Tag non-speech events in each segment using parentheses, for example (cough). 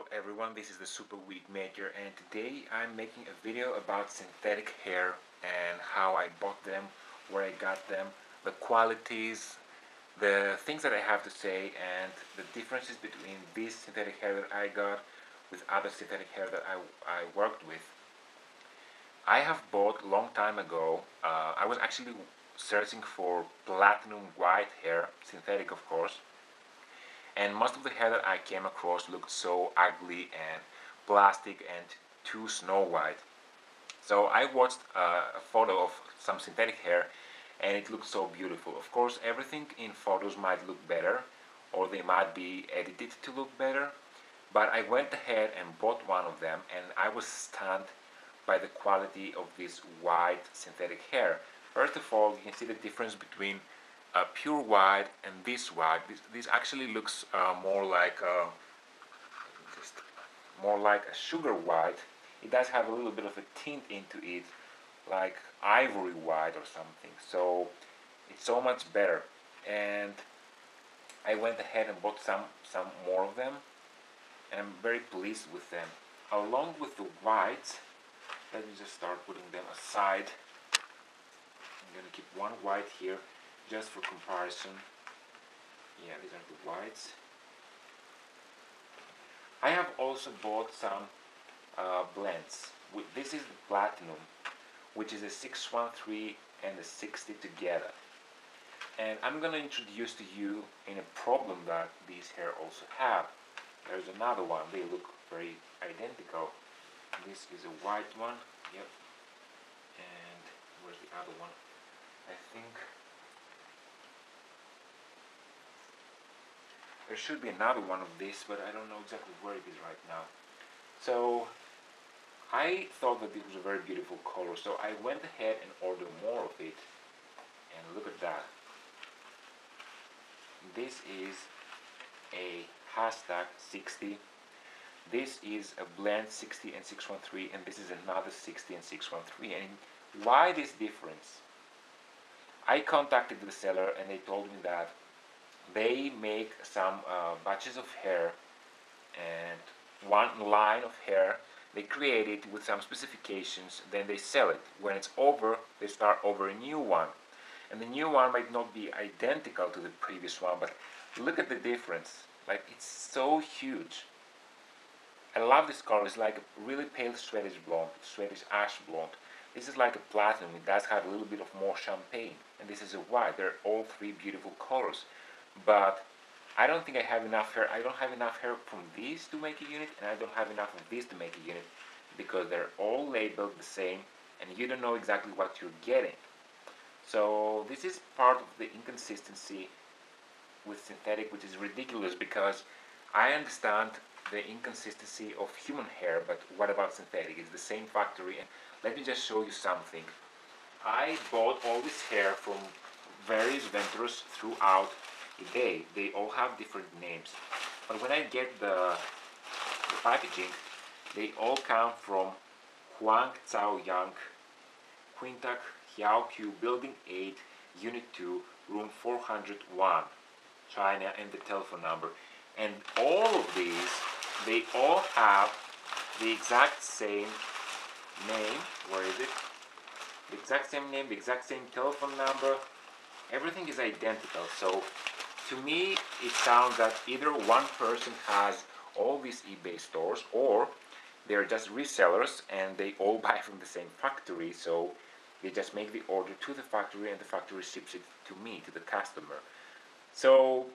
Hello everyone, this is the Super Wig Maker and today I'm making a video about synthetic hair and how I bought them, where I got them, the qualities, the things that I have to say and the differences between this synthetic hair that I got with other synthetic hair that I, I worked with. I have bought a long time ago, uh, I was actually searching for platinum white hair, synthetic of course, and most of the hair that I came across looked so ugly and plastic and too snow white. So I watched uh, a photo of some synthetic hair and it looked so beautiful. Of course everything in photos might look better or they might be edited to look better but I went ahead and bought one of them and I was stunned by the quality of this white synthetic hair. First of all, you can see the difference between uh, pure white and this white. This, this actually looks uh, more like a, just more like a sugar white. It does have a little bit of a tint into it, like ivory white or something. So it's so much better. And I went ahead and bought some some more of them, and I'm very pleased with them. Along with the whites, let me just start putting them aside. I'm gonna keep one white here just for comparison. Yeah these are the whites I have also bought some uh, blends. This is the platinum which is a 613 and a 60 together. And I'm gonna introduce to you in a problem that these here also have. There's another one. They look very identical. This is a white one. Yep. And where's the other one? I think There should be another one of this, but I don't know exactly where it is right now. So I thought that this was a very beautiful color, so I went ahead and ordered more of it. And look at that. This is a hashtag 60. This is a blend 60 and 613, and this is another 60 and 613. And why this difference? I contacted the seller and they told me that they make some uh, batches of hair and one line of hair they create it with some specifications then they sell it. When it's over they start over a new one. And the new one might not be identical to the previous one but look at the difference. Like it's so huge. I love this color. It's like a really pale Swedish blonde Swedish ash blonde. This is like a platinum. It does have a little bit of more champagne. And this is a white. They're all three beautiful colors but I don't think I have enough hair. I don't have enough hair from these to make a unit, and I don't have enough of these to make a unit because they're all labeled the same, and you don't know exactly what you're getting. So this is part of the inconsistency with synthetic, which is ridiculous because I understand the inconsistency of human hair, but what about synthetic? It's the same factory, and let me just show you something. I bought all this hair from various vendors throughout they they all have different names. But when I get the, the packaging they all come from Huang Cao Yang Quintac Hiaoqiu Building 8 Unit 2 Room 401 China and the telephone number. And all of these they all have the exact same name. Where is it? The exact same name the exact same telephone number. Everything is identical. So to me, it sounds that either one person has all these eBay stores or they're just resellers and they all (laughs) buy from the same factory. So they just make the order to the factory and the factory ships it to me, to the customer. So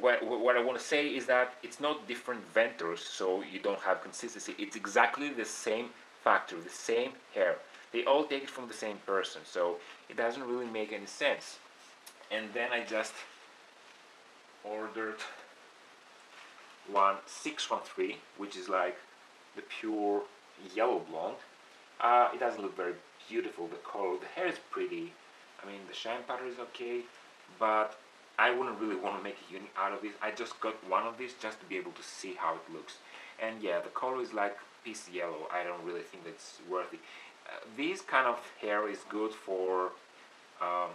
what, what I want to say is that it's not different vendors, so you don't have consistency. It's exactly the same factory, the same hair. They all take it from the same person, so it doesn't really make any sense and then I just ordered one 613 which is like the pure yellow blonde. Uh, it doesn't look very beautiful. The color the hair is pretty I mean the shine pattern is okay but I wouldn't really want to make a unit out of this. I just got one of these just to be able to see how it looks. And yeah the color is like piece yellow. I don't really think that's worthy. Uh, this kind of hair is good for um,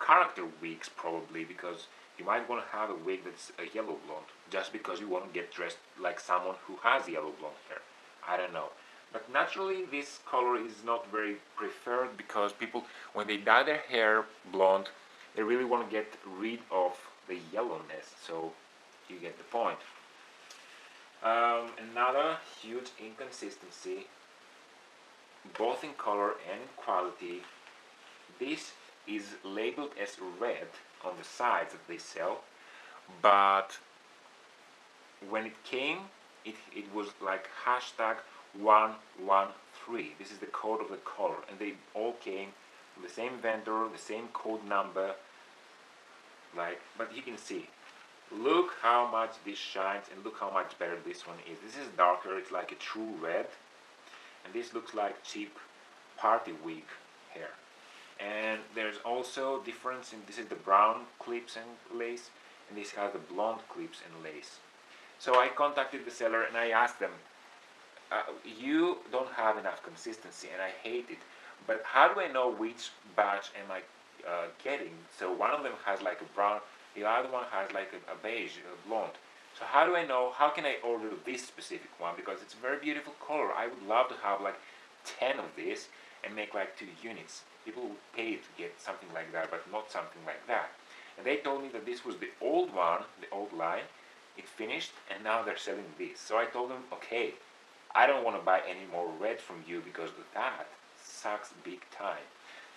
character wigs probably because you might want to have a wig that's a yellow blonde just because you want to get dressed like someone who has yellow blonde hair. I don't know. But naturally this color is not very preferred because people, when they dye their hair blonde, they really want to get rid of the yellowness. So you get the point. Um, another huge inconsistency, both in color and quality. This is labeled as red on the sides that they sell, but when it came, it, it was like hashtag 113. This is the code of the color, and they all came from the same vendor, the same code number. Like, but you can see, look how much this shines, and look how much better this one is. This is darker, it's like a true red, and this looks like cheap party wig hair. And there's also difference in this is the brown clips and lace, and this has the blonde clips and lace. So I contacted the seller and I asked them, uh, you don't have enough consistency and I hate it, but how do I know which batch am I uh, getting? So one of them has like a brown, the other one has like a, a beige, a blonde. So how do I know, how can I order this specific one? Because it's a very beautiful color. I would love to have like 10 of this and make like two units. People would pay to get something like that, but not something like that. And they told me that this was the old one, the old line, it finished and now they're selling this. So I told them, okay, I don't want to buy any more red from you because that sucks big time.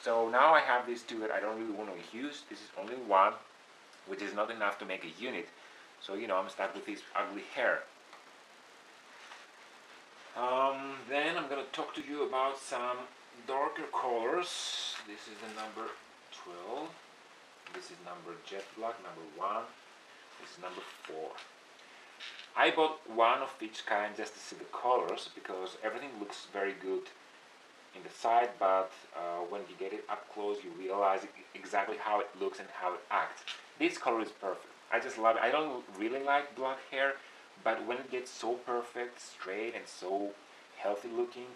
So now I have these two that I don't really want to use. This is only one, which is not enough to make a unit. So, you know, I'm stuck with this ugly hair. Um, then I'm going to talk to you about some darker colors. This is the number 12. This is number jet black, number 1. This is number 4. I bought one of each kind just to see the colors because everything looks very good in the side but uh, when you get it up close you realize exactly how it looks and how it acts. This color is perfect. I just love it. I don't really like black hair but when it gets so perfect, straight and so healthy looking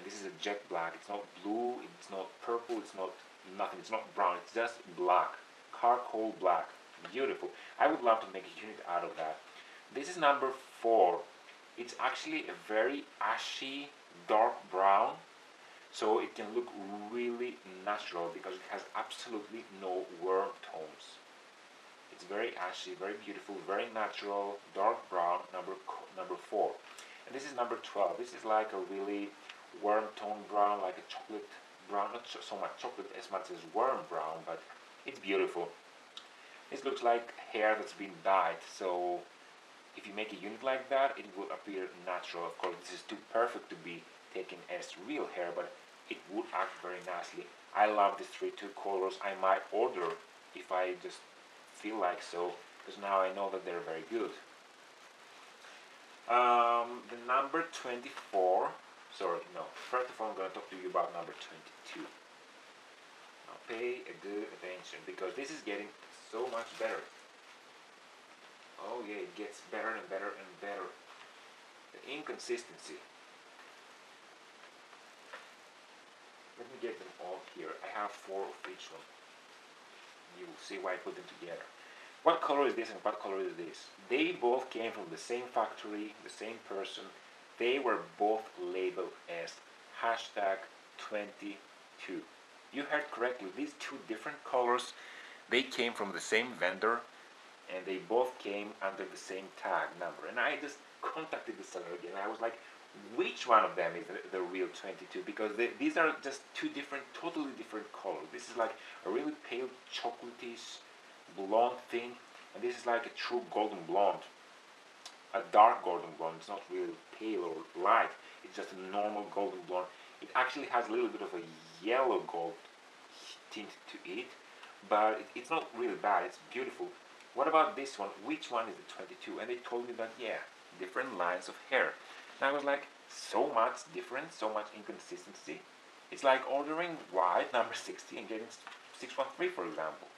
and this is a jet black, it's not blue, it's not purple, it's not nothing, it's not brown, it's just black, charcoal black, beautiful. I would love to make a unit out of that. This is number four. It's actually a very ashy dark brown so it can look really natural because it has absolutely no warm tones. It's very ashy, very beautiful, very natural, dark brown, number number 4. And this is number 12. This is like a really warm tone brown, like a chocolate brown, not so much chocolate as much as warm brown, but it's beautiful. This looks like hair that's been dyed, so if you make a unit like that, it will appear natural. Of course, this is too perfect to be taken as real hair, but it would act very nicely. I love these three two colors. I might order if I just feel like so, because now I know that they're very good. Um, the number 24, sorry, no, first of all I'm going to talk to you about number 22. Now pay a good attention, because this is getting so much better. Oh yeah, it gets better and better and better. The inconsistency. Let me get them all here. I have four of each one. You will see why I put them together. What color is this and what color is this? They both came from the same factory, the same person. They were both labeled as hashtag 22. You heard correctly, these two different colors, they came from the same vendor and they both came under the same tag number. And I just contacted the seller again. I was like, which one of them is the, the real 22? Because they, these are just two different, totally different colors. This is like a really pale chocolatish blonde thing, and this is like a true golden blonde. A dark golden blonde. It's not really pale or light. It's just a normal golden blonde. It actually has a little bit of a yellow gold tint to it, but it, it's not really bad. It's beautiful. What about this one? Which one is the 22? And they told me that, yeah, different lines of hair. And I was like, so much difference, so much inconsistency. It's like ordering white number 60 and getting 613, for example.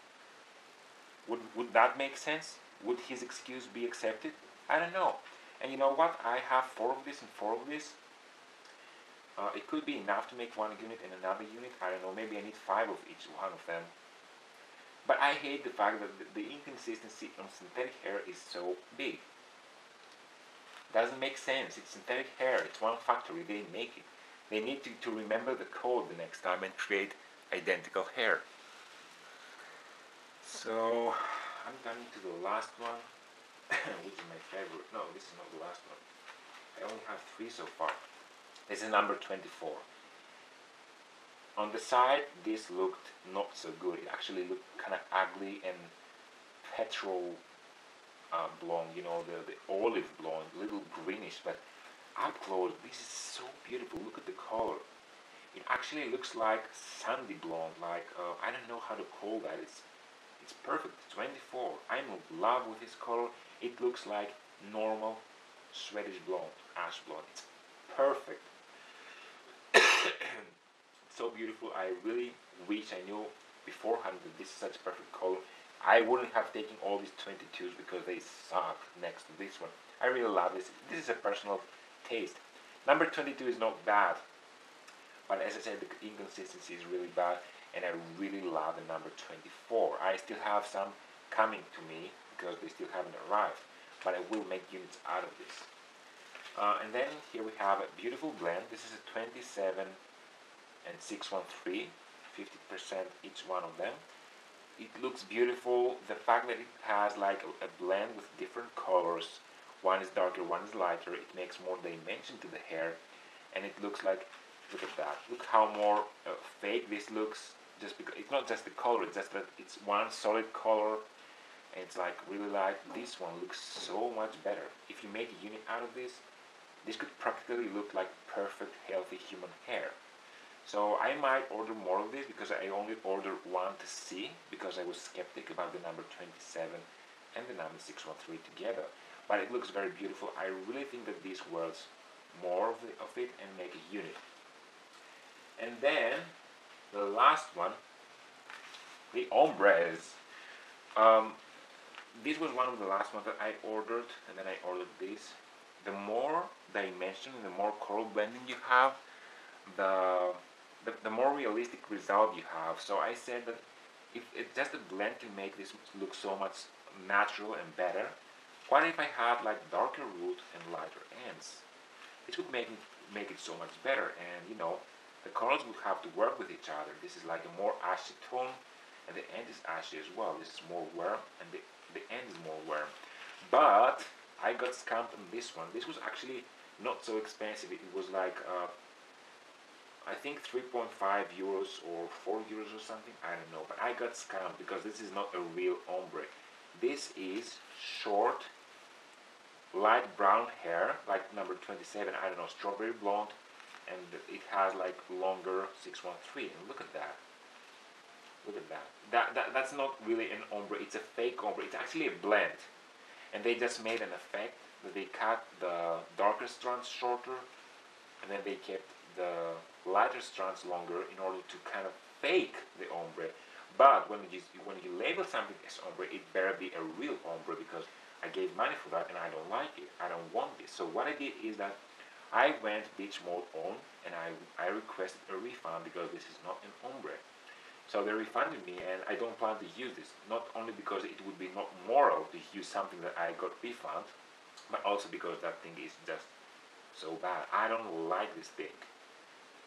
Would, would that make sense? Would his excuse be accepted? I don't know. And you know what? I have four of this and four of this. Uh, it could be enough to make one unit and another unit. I don't know. Maybe I need five of each one of them. But I hate the fact that the, the inconsistency on synthetic hair is so big. Doesn't make sense. It's synthetic hair. It's one factory. They make it. They need to, to remember the code the next time and create identical hair. So I'm coming to the last one, (coughs) which is my favorite. No, this is not the last one. I only have three so far. This is number 24. On the side, this looked not so good. It actually looked kind of ugly and petrol uh, blonde, you know, the, the olive blonde, little greenish, but up close, this is so beautiful. Look at the color. It actually looks like sandy blonde, like, uh, I don't know how to call that. It's, it's perfect, 24. I'm in love with this color. It looks like normal Swedish blonde, ash blonde. It's perfect. (coughs) so beautiful. I really wish I knew beforehand that this is such a perfect color. I wouldn't have taken all these 22s because they suck next to this one. I really love this. This is a personal taste. Number 22 is not bad, but as I said, the inconsistency is really bad, and I really love the number 24. I still have some coming to me because they still haven't arrived, but I will make units out of this. Uh, and then here we have a beautiful blend. This is a 27 and 613, 50% each one of them. It looks beautiful. The fact that it has like a, blend with different colors, one is darker, one is lighter, it makes more dimension to the hair, and it looks like, look at that. Look how more uh, fake this looks. Just because it's not just the color, it's just that it's one solid color and it's like really light. This one looks so much better. If you make a unit out of this, this could practically look like perfect healthy human hair. So I might order more of this because I only ordered one to see because I was skeptic about the number 27 and the number 613 together. But it looks very beautiful. I really think that this works more of, the, of it and make a unit. And then the last one, the ombres. Um, this was one of the last ones that I ordered and then I ordered this. The more dimension, the more coral blending you have, the the, the more realistic result you have. So I said that if it, just a blend can make this look so much natural and better, what if I had like darker root and lighter ends? it would make it, make it so much better and you know the colors would have to work with each other. This is like a more ashy tone and the end is ashy as well. This is more warm and the, the end is more warm. But I got scammed on this one. This was actually not so expensive. It was like uh, I think 3.5 euros or 4 euros or something, I don't know, but I got scammed because this is not a real ombre. This is short, light brown hair, like number 27, I don't know, strawberry blonde, and it has like longer 613, and look at that. Look at that. That, that. That's not really an ombre, it's a fake ombre, it's actually a blend. And they just made an effect that they cut the darker strands shorter, and then they kept the lighter strands longer in order to kind of fake the ombre. But when you when you label something as ombre, it better be a real ombre because I gave money for that and I don't like it. I don't want this. So what I did is that I went beach mode on and I, I requested a refund because this is not an ombre. So they refunded me and I don't plan to use this. Not only because it would be not moral to use something that I got refund, but also because that thing is just so bad. I don't like this thing.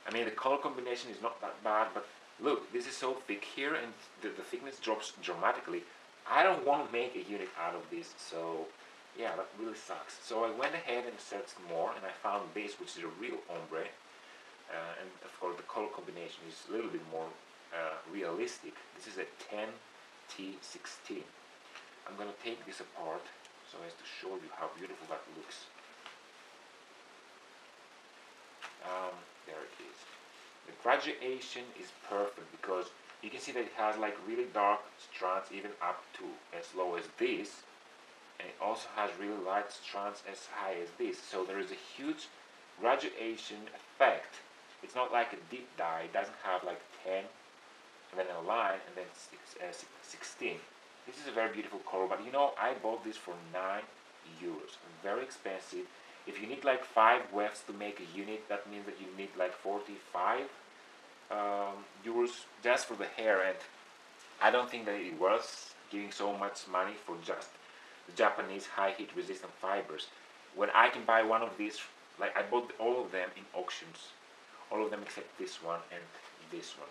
I mean, the color combination is not that bad, but look, this is so thick here and the, the thickness drops dramatically. I don't want to make a unit out of this, so yeah, that really sucks. So I went ahead and searched more and I found this, which is a real ombre. Uh, and of course the color combination is a little bit more uh, realistic. This is a 10T16. I'm going to take this apart so as to show you how beautiful that looks. Um, there it is. The graduation is perfect because you can see that it has like really dark strands even up to as low as this and it also has really light strands as high as this so there is a huge graduation effect it's not like a deep dye it doesn't have like 10 and then a line and then six, uh, 16 this is a very beautiful color but you know I bought this for 9 euros very expensive if you need like 5 wefts to make a unit, that means that you need like 45 um, euros just for the hair and I don't think that it was giving so much money for just the Japanese high heat resistant fibers. When I can buy one of these, like I bought all of them in auctions, all of them except this one and this one.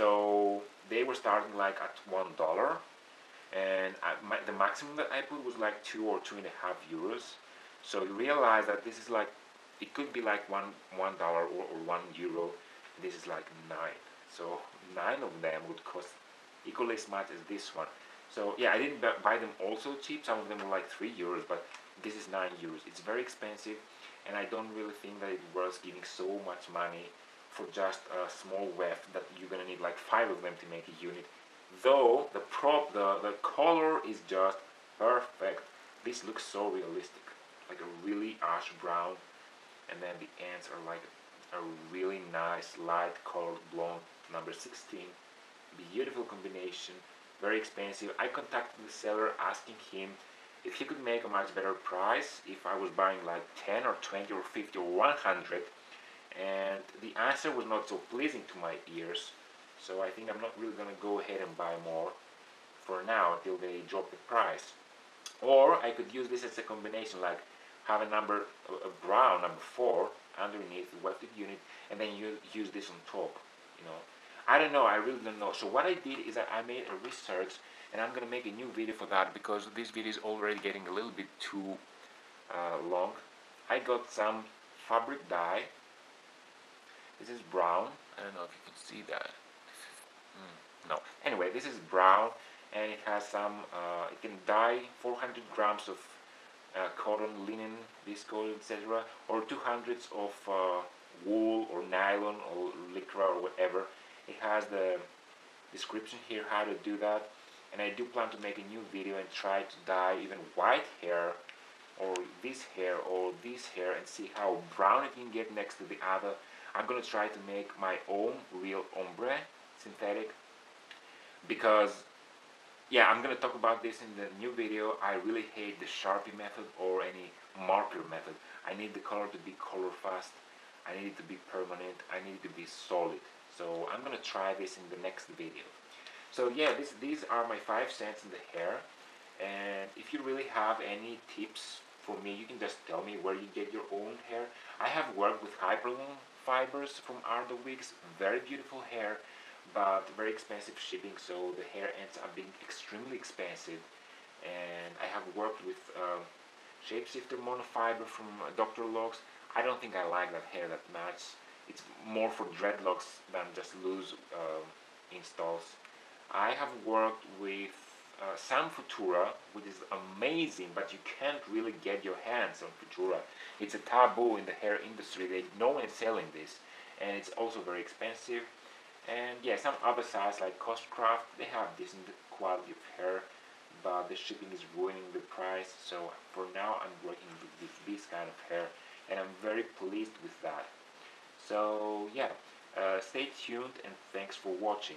So they were starting like at one dollar, and my, the maximum that I put was like two or two and a half euros. So you realize that this is like it could be like one one dollar or, or one euro. This is like nine. So nine of them would cost equally as much as this one. So yeah, I didn't buy them also cheap. Some of them were like three euros, but this is nine euros. It's very expensive, and I don't really think that it worth giving so much money for just a small weft that you're gonna need like five of them to make a unit. Though the prop, the the color is just perfect. This looks so realistic, like a really ash brown, and then the ends are like a really nice light colored blonde number 16 beautiful combination very expensive I contacted the seller asking him if he could make a much better price if I was buying like 10 or 20 or 50 or 100 and the answer was not so pleasing to my ears so I think I'm not really gonna go ahead and buy more for now until they drop the price. Or I could use this as a combination like have a number a brown number 4 underneath the wefted unit and then you use this on top you know. I don't know I really don't know. So what I did is that I made a research and I'm gonna make a new video for that because this video is already getting a little bit too uh, long. I got some fabric dye this is brown I don't know if you can see that mm, no anyway this is brown and it has some uh, it can dye 400 grams of uh, cotton, linen, viscose, etc. or 200s of uh, wool or nylon or lycra or whatever. It has the description here how to do that and I do plan to make a new video and try to dye even white hair or this hair or this hair and see how brown it can get next to the other. I'm gonna try to make my own real ombre synthetic because yeah, I'm gonna talk about this in the new video. I really hate the Sharpie method or any marker method. I need the color to be color fast. I need it to be permanent. I need it to be solid. So I'm gonna try this in the next video. So yeah, this, these are my five cents in the hair. And if you really have any tips for me, you can just tell me where you get your own hair. I have worked with Hyperlon fibers from Arda Wigs, very beautiful hair but very expensive shipping so the hair ends up being extremely expensive. And I have worked with uh, shapeshifter monofiber from Doctored Locks. I don't think I like that hair that much. It's more for dreadlocks than just loose uh, installs. I have worked with uh, Sam Futura, which is amazing, but you can't really get your hands on Futura. It's a taboo in the hair industry. They, no one is selling this, and it's also very expensive. And yeah, some other sites like Costcraft, they have decent quality of hair, but the shipping is ruining the price. So for now, I'm working with, with this kind of hair, and I'm very pleased with that. So yeah, uh, stay tuned and thanks for watching.